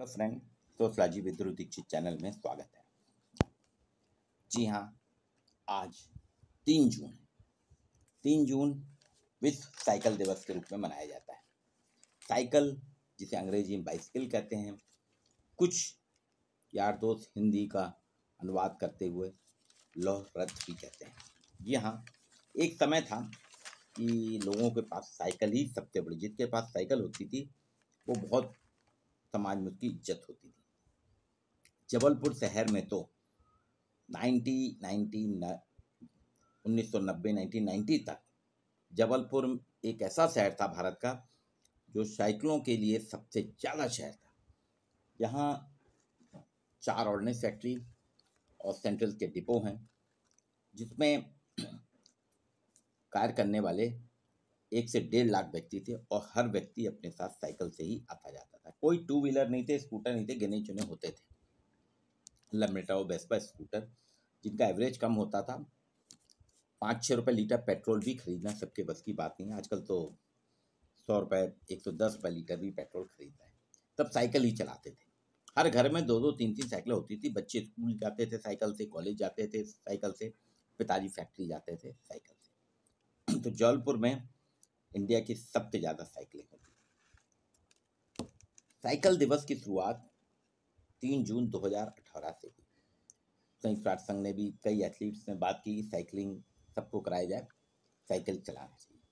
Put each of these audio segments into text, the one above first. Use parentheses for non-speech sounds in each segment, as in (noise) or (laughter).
Hello friend तो सलाजी विद्युत Dixit channel में स्वागत है। जी हाँ आज तीन जून तीन जून विश्व साइकिल दिवस के रूप में मनाया जाता है। साइकिल, जिसे अंग्रेज़ी में बाइसिकल कहते हैं, कुछ यार दोस्त हिंदी का अनुवाद करते हुए लौह रथ भी कहते हैं। जी हाँ एक समय था कि लोगों के पास साइकिल ही सबसे बड़ी, जिसके पास साइकिल होती थी, वो बहुत समाज में उसकी इज़्ज़त होती थी। जबलपुर शहर में तो नाइन्टी नाइन्टी उन्नीस सौ नब्बे, नाइनटीन नाइन्टी तक जबलपुर एक ऐसा शहर था भारत का जो साइकिलों के लिए सबसे ज़्यादा शहर था। यहाँ चार ऑर्डनेंस फैक्ट्री और सेंट्रल के डिपो हैं, जिसमें कार्य करने वाले एक से डेढ़ लाख व्यक्ति थे और हर व्यक्ति अपने साथ साइकिल से ही आता जाता था। कोई टू व्हीलर नहीं थे, स्कूटर नहीं थे, गिने चुने होते थे। लमेटा बेस्पा स्कूटर, जिनका एवरेज कम होता था। पाँच छः रुपये लीटर पेट्रोल भी खरीदना सबके बस की बात नहीं है। आजकल तो सौ रुपये एक सौ दस रुपये लीटर भी पेट्रोल खरीदता है। तब साइकिल ही चलाते थे। हर घर में दो दो तीन तीन साइकिलें होती थी। बच्चे स्कूल जाते थे साइकिल से, कॉलेज जाते थे साइकिल से, पिताजी फैक्ट्री जाते थे साइकिल से। तो जौलपुर में इंडिया की सबसे ज़्यादा साइकिलें साइकिल दिवस की शुरुआत तीन जून 2018 से हुई। संयुक्त राष्ट्र संघ ने भी, कई एथलीट्स ने बात की साइकिलिंग सबको कराया जाए, साइकिल चलाना चाहिए।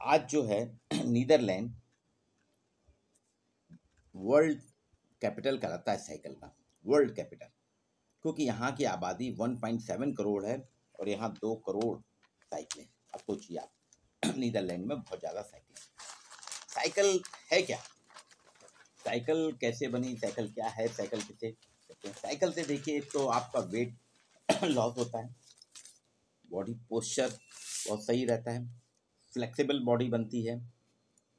आज जो है, नीदरलैंड वर्ल्ड कैपिटल कहलाता है साइकिल का, वर्ल्ड कैपिटल। क्योंकि यहाँ की आबादी 1.7 करोड़ है और यहाँ दो करोड़ साइकिलें अब सोचिए आप, (clears throat) नीदरलैंड में बहुत ज़्यादा साइकिल साइकिल है क्या? साइकिल कैसे बनी, साइकिल क्या है, साइकिल किसे कहते हैं? साइकिल से देखिए एक तो आपका वेट (clears throat) लॉस होता है, बॉडी पोस्चर बहुत सही रहता है, फ्लेक्सिबल बॉडी बनती है,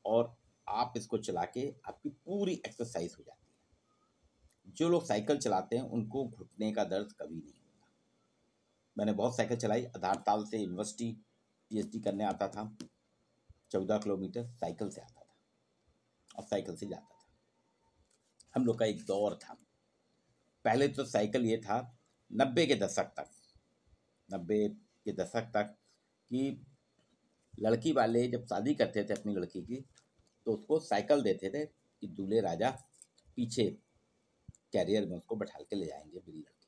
और आप इसको चला के आपकी पूरी एक्सरसाइज हो जाती है। जो लोग साइकिल चलाते हैं, उनको घुटने का दर्द कभी नहीं होता। मैंने बहुत साइकिल चलाई, आधार ताल से यूनिवर्सिटी पीएचडी करने आता था, चौदह किलोमीटर साइकिल से आता था और साइकिल से जाता था हम लोग का एक दौर था। पहले तो साइकिल ये था, नब्बे के दशक तक, नब्बे के दशक तक कि लड़की वाले जब शादी करते थे अपनी लड़की की तो उसको साइकिल देते थे कि दूल्हे राजा पीछे कैरियर में उसको बैठा के ले जाएँगे मेरी लड़की।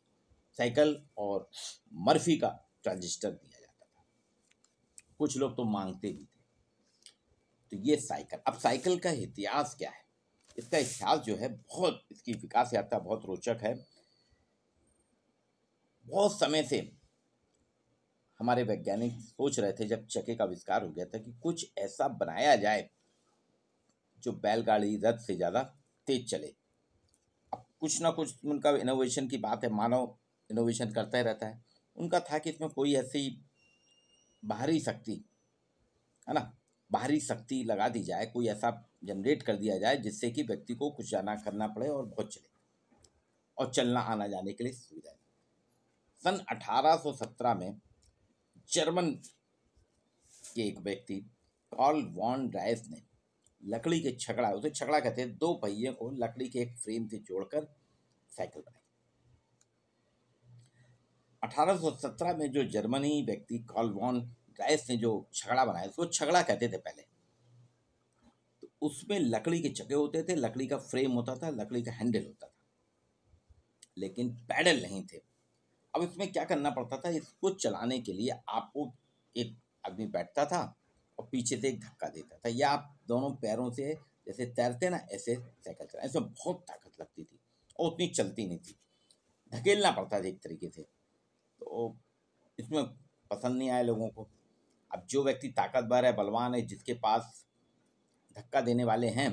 साइकिल और मर्फी का ट्रांजिस्टर दिया जाता था। कुछ लोग तो मांगते भी थे। तो ये साइकिल अब साइकिल का इतिहास क्या है? इसका इतिहास जो है बहुत, इसकी विकास यात्रा बहुत रोचक है। बहुत समय से हमारे वैज्ञानिक सोच रहे थे, जब चके का आविष्कार हो गया था, कि कुछ ऐसा बनाया जाए जो बैलगाड़ी रथ से ज़्यादा तेज चले। अब कुछ ना कुछ उनका इनोवेशन की बात है, मानव इनोवेशन करता ही रहता है। उनका था कि इसमें कोई ऐसी बाहरी शक्ति, है ना? बाहरी शक्ति लगा दी जाए, कोई ऐसा जनरेट कर दिया जाए जिससे कि व्यक्ति को कुछ जाना करना पड़े और बहुत चले। और चलना, आना जाने के लिए सुविधा सन 1817 में जर्मन के एक व्यक्ति, कॉल वॉन ड्राइस ने लकड़ी के छकड़ा, उसे छकड़ा कहते हैं, दो पहिए को लकड़ी के एक फ्रेम से जोड़कर साइकिल बनाई। 1817 में जो जर्मनी व्यक्ति कॉल वॉन ड्राइस ने जो छकड़ा बनाया, उसको छकड़ा कहते थे पहले। तो उसमें लकड़ी के चके होते थे, लकड़ी का फ्रेम होता था, लकड़ी का हैंडल होता था। लेकिन पैडल नहीं थे। अब इसमें क्या करना पड़ता था? इसको चलाने के लिए आपको एक आदमी बैठता था और पीछे से एक धक्का देता था। या आप दोनों पैरों से जैसे तैरते ना, ऐसे साइकिल चला इसमें बहुत ताकत लगती थी और उतनी चलती नहीं थी। धकेलना पड़ता था एक तरीके से। तो इसमें पसंद नहीं आया लोगों को। अब जो व्यक्ति ताकतवर है, बलवान है, जिसके पास धक्का देने वाले हैं,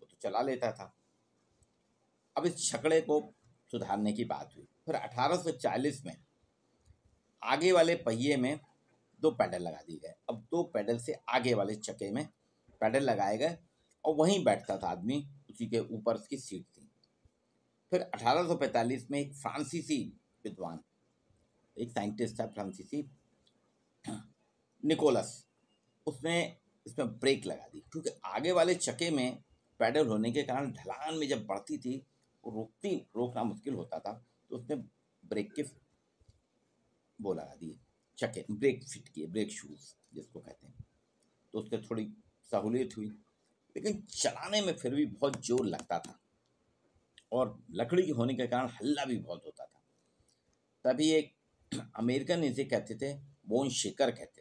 वो तो चला लेता था। अब इस छकड़े को सुधारने की बात हुई। फिर 1840 में आगे वाले पहिए में दो पैडल लगा दिए गए। अब दो पैडल से आगे वाले चक्के में पैडल लगाए गए और वहीं बैठता था आदमी, उसी के ऊपर उसकी सीट थी। फिर 1845 में एक फ्रांसीसी विद्वान, एक साइंटिस्ट था, फ्रांसीसी निकोलस, उसने इसमें ब्रेक लगा दी। क्योंकि आगे वाले चके में पैडल होने के कारण ढलान में जब बढ़ती थी, रोकती, रोकना मुश्किल होता था तो उसने ब्रेक के वो लगा दिए, चके, ब्रेक फिट किए, ब्रेक शूज़, जिसको कहते हैं। तो उससे थोड़ी सहूलियत हुई, लेकिन चलाने में फिर भी बहुत ज़ोर लगता था और लकड़ी के होने के कारण हल्ला भी बहुत होता था। तभी एक अमेरिकन इसे कहते थे, बोन शेकर कहते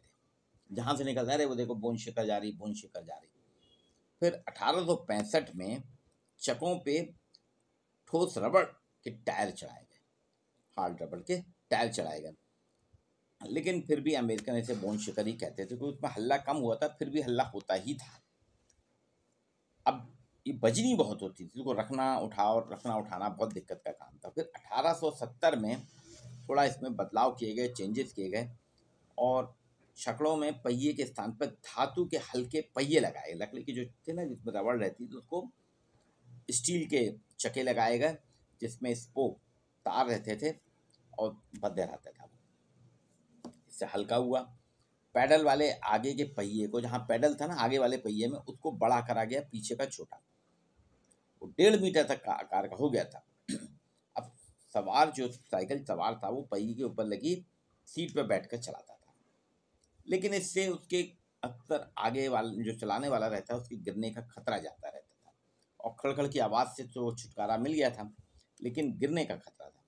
जहाँ से निकलता रहे वो देखो, बोन शिकर जा रही, बोन शिकर जा रही। फिर अठारह सौ पैंसठ में चकों पे ठोस रबड़ के टायर चढ़ाए गए। हार्ड रबड़ के टायर चढ़ाए गए। लेकिन फिर भी अमेरिकन ऐसे बोन शिकर ही कहते थे, क्योंकि उसमें हल्ला कम हुआ था, फिर भी हल्ला होता ही था। अब ये बजनी बहुत होती थी उसको रखना, उठाओ, रखना, उठाना बहुत दिक्कत का काम था। फिर 1870 में थोड़ा इसमें बदलाव किए गए चेंजेस किए गए, और शकड़ों में पहिए के स्थान पर धातु के हल्के पहिए लगाए। लकड़ी के जो थे ना, जिसमें रबड़ रहती थी, उसको स्टील के चके लगाए गए, जिसमें स्पोक तार रहते थे और भद्दे रहता था। इससे हल्का हुआ। पैडल वाले आगे के पहिए को, जहाँ पैडल था ना, आगे वाले पहिए में, उसको बड़ा करा गया, पीछे का छोटा। वो डेढ़ मीटर तक का आकार का हो गया था। अब सवार जो साइकिल सवार था, वो पहिए के ऊपर लगी, सीट पर बैठ कर चलाता था। लेकिन इससे उसके अक्सर आगे वाले, जो चलाने वाला रहता है, उसके गिरने का खतरा जाता रहता था। और खड़खड़ की आवाज़ से तो छुटकारा मिल गया था, लेकिन गिरने का खतरा था।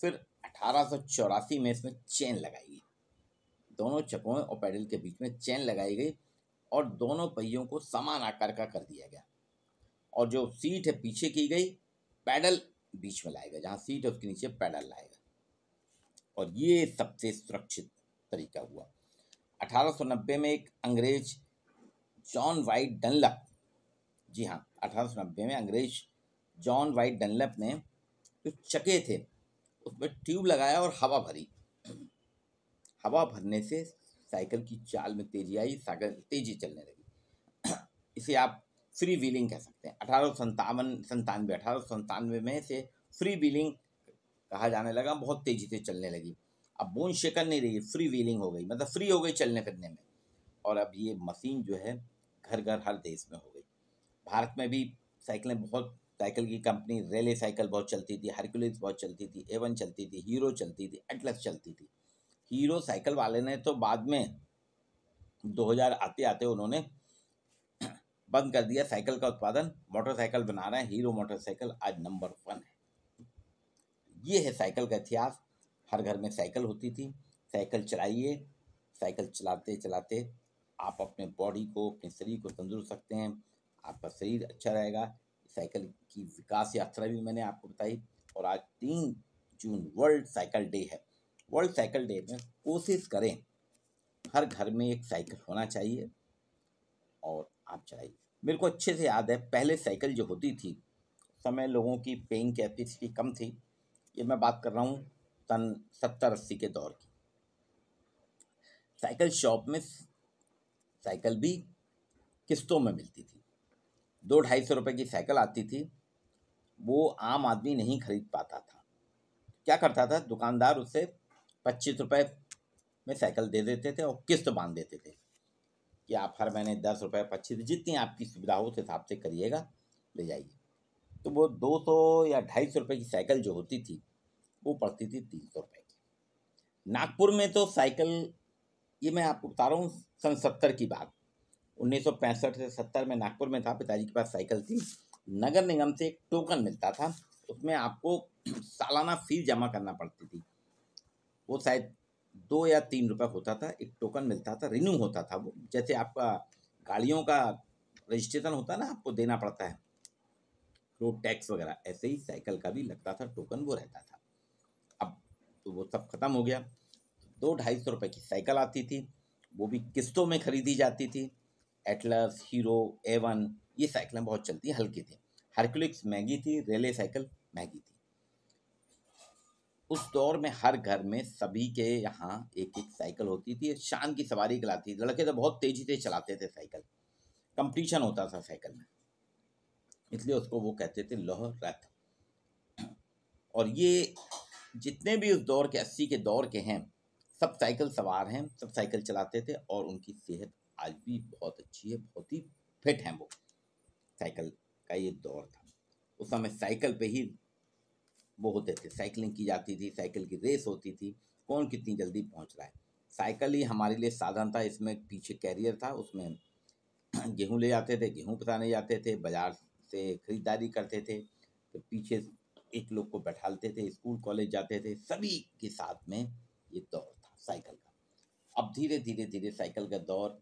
फिर अठारह सौ चौरासी में इसमें चेन लगाई गई। दोनों चकों और पैडल के बीच में चेन लगाई गई और दोनों पहियों को समान आकार का कर दिया गया। और जो सीट है, पीछे की गई, पैडल बीच में लाएगा जहाँ सीट है, उसके नीचे पैडल लाएगा और ये सबसे सुरक्षित तरीका हुआ। 1890 में एक अंग्रेज़ जॉन वाइट डनलप, जी हाँ 1890 में अंग्रेज़ जॉन वाइट डनलप ने जो चके थे, उसमें ट्यूब लगाया और हवा भरी। हवा भरने से साइकिल की चाल में तेज़ी आई, साइकिल तेज़ी चलने लगी। (clears throat) इसे आप फ्री व्हीलिंग कह सकते हैं। अठारह संतावन संतानवे अठारह सौ संतानवे में से फ्री व्हीलिंग कहा जाने लगा, बहुत तेज़ी से चलने लगी। अब बोन शेकर नहीं रही फ्री व्हीलिंग हो गई मतलब फ्री हो गई चलने फिरने में। और अब ये मशीन जो है घर घर हर देश में हो गई। भारत में भी साइकिलें बहुत साइकिल की कंपनी रेले साइकिल बहुत चलती थी हरकुलिस बहुत चलती थी एवन चलती थी हीरो चलती थी एटलस चलती थी। हीरो साइकिल वाले ने तो बाद में 2000 आते आते उन्होंने (clears throat) बंद कर दिया साइकिल का उत्पादन। मोटरसाइकिल बना रहे हैं हीरो मोटरसाइकिल आज नंबर वन है। ये है साइकिल का इतिहास। हर घर में साइकिल होती थी। साइकिल चलाइए, साइकिल चलाते चलाते आप अपने बॉडी को, अपने शरीर को तंदुरुस्त रखते हैं, आपका शरीर अच्छा रहेगा। साइकिल की विकास यात्रा भी मैंने आपको बताई और आज तीन जून वर्ल्ड साइकिल डे है। वर्ल्ड साइकिल डे में कोशिश करें, हर घर में एक साइकिल होना चाहिए और आप चलाइए। मेरे को अच्छे से याद है, पहले साइकिल जो होती थी, समय लोगों की पेइंग कैपेसिटी कम थी। ये मैं बात कर रहा हूँ सन सत्तर अस्सी के दौर की। साइकिल शॉप में साइकिल भी किस्तों में मिलती थी। दो ढाई सौ रुपये की साइकिल आती थी, वो आम आदमी नहीं खरीद पाता था। क्या करता था? दुकानदार उससे पच्चीस रुपये में साइकिल दे देते थे और किस्त बाँध देते थे कि आप हर महीने दस रुपये पच्चीस, जितनी आपकी सुविधा हो उस हिसाब से करिएगा, ले जाइए। तो वो दो सौ या ढाई सौ रुपये की साइकिल जो होती थी वो पड़ती थी तीन सौ रुपये की। नागपुर में तो साइकिल, ये मैं आपको बता रहा हूँ, सन सत्तर की बात। उन्नीस सौ पैंसठ से सत्तर में नागपुर में था, पिताजी के पास साइकिल थी। नगर निगम से एक टोकन मिलता था, उसमें आपको सालाना फ़ीस जमा करना पड़ती थी। वो शायद दो या तीन रुपये होता था, एक टोकन मिलता था, रिन्यू होता था वो। जैसे आपका गाड़ियों का रजिस्ट्रेशन होता ना, आपको देना पड़ता है। रोड टैक्स वगैरह, ऐसे ही साइकिल का भी लगता था, टोकन वो रहता था। तो वो सब खत्म हो गया। दो ढाई सौ रुपये की साइकिल आती थी। वो भी किस्तों में खरीदी जाती थी। एटलस हीरो एवन ये साइकिलें बहुत चलती, हल्की थी। हरकुलिक्स महँगी थी रेले साइकिल महँगी थी। उस दौर में हर घर में सभी के यहाँ एक एक साइकिल होती थी। शान की सवारी कहलाती थी। लड़के तो बहुत तेज़ी से चलाते थे साइकिल। कंपटीशन होता था साइकिल में। इसलिए उसको वो कहते थे लोह रथ। और ये जितने भी उस दौर के, अस्सी के दौर के हैं, सब साइकिल सवार हैं, सब साइकिल चलाते थे और उनकी सेहत आज भी बहुत अच्छी है, बहुत ही फिट हैं वो। साइकिल का ये दौर था। उस समय साइकिल पे ही वो होते थे। साइकिलिंग की जाती थी, साइकिल की रेस होती थी। कौन कितनी जल्दी पहुँच रहा है? साइकिल ही हमारे लिए साधन था। इसमें पीछे कैरियर था। उसमें गेहूँ ले जाते थे, गेहूँ पसाने जाते थे, बाज़ार से खरीदारी करते थे। फिर पीछे एक लोग को बैठाते थे, स्कूल, कॉलेज जाते थे, सभी के साथ में ये दौर था, साइकिल का। अब धीरे धीरे धीरे साइकिल का दौर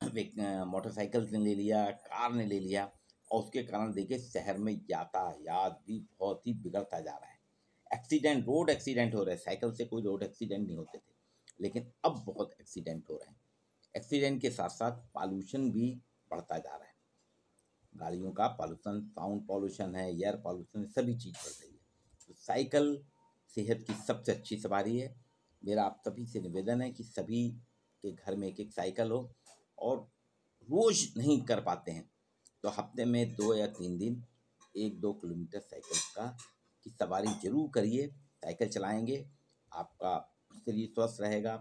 मोटरसाइकिल ने ले लिया, कार ने ले लिया, और उसके कारण देखिए शहर में यातायात भी बहुत ही बिगड़ता जा रहा है। एक्सीडेंट, रोड एक्सीडेंट हो रहे हैं, साइकिल से कोई रोड एक्सीडेंट नहीं होते थे, लेकिन अब बहुत एक्सीडेंट हो रहे हैं। एक्सीडेंट के साथ साथ पॉल्यूशन भी बढ़ता जा रहा है। गाड़ियों का पॉल्यूशन साउंड पॉल्यूशन है एयर पॉल्यूशन सभी चीज़ बढ़ रही है। तो साइकिल सेहत की सबसे अच्छी सवारी है। मेरा आप सभी से निवेदन है कि सभी के घर में एक एक साइकिल हो और रोज़ नहीं कर पाते हैं। तो हफ़्ते में दो या तीन दिन एक दो किलोमीटर साइकिल का की सवारी ज़रूर करिए। साइकिल चलाएँगे, आपका शरीर स्वस्थ रहेगा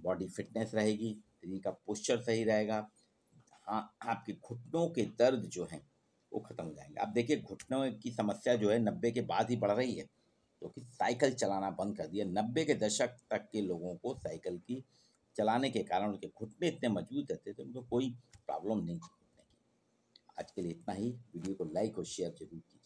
बॉडी फिटनेस रहेगी, शरीर का पोस्चर सही रहेगा हाँ आपके घुटनों के दर्द जो हैं, वो ख़त्म हो जाएँगे। आप देखिए, घुटनों की समस्या जो है, नब्बे के बाद ही बढ़ रही है। क्योंकि तो साइकिल चलाना बंद कर दिया। नब्बे के दशक तक के लोगों को साइकिल की चलाने के कारण उनके घुटने इतने मज़बूत रहते थे, उनको कोई प्रॉब्लम नहीं थी। आज के लिए इतना ही। वीडियो को लाइक और शेयर ज़रूर कीजिए।